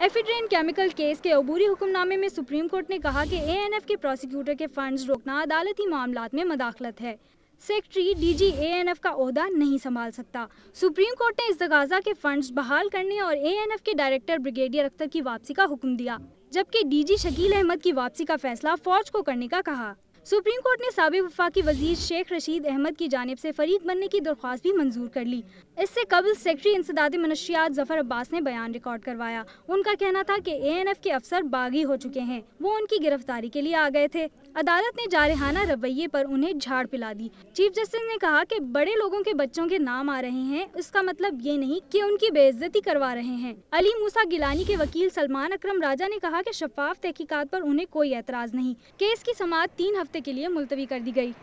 एफिड्रेन chemical case के अबूरी हुक्मनामे में supreme court ने कहा कि एएनएफ के प्रोसिक्यूटर के फंड्स रोकना अदालती मामला में मदाखलत है। सेक्रेटरी डीजी एएनएफ का ओहदा नहीं संभाल सकता। सुप्रीम कोर्ट ने इस तगाजा के फंड्स बहाल करने और एएनएफ के डायरेक्टर ब्रिगेडियर अख्तर की वापसी का हुक्म दिया, जबकि डीजी शकील अहमद की वापसी का फैसला फौज को करने का कहा। सुप्रीम कोर्ट ने सबक वफाकी वज़ीर शेख रशीद अहमद की जानब से फरीक बनने की दरख्वास्त भी मंजूर कर ली। इससे कबल सेक्रेटरी इंसदाद मनशियात ज़फ़र अब्बास ने बयान रिकॉर्ड करवाया। उनका कहना था कि एएनएफ के अफसर बागी हो चुके हैं। वो उनकी गिरफ्तारी के लिए आ गए थे। अदालत ने जारहाना रवैये पर उन्हें झाड़ पिला दी। चीफ जस्टिस ने कहा कि बड़े लोगों के बच्चों के नाम आ रहे हैं। इसका मतलब ये नहीं कि उनकी बेइज्जती करवा रहे हैं। अली मूसा गिलानी के वकील सलमान अक्रम राजा ने कहा कि शफाफ तहकीकात पर उन्हें कोई एतराज़ नहीं। केस की समात तीन हफ़्ते के लिए मुलतवी कर दी गई।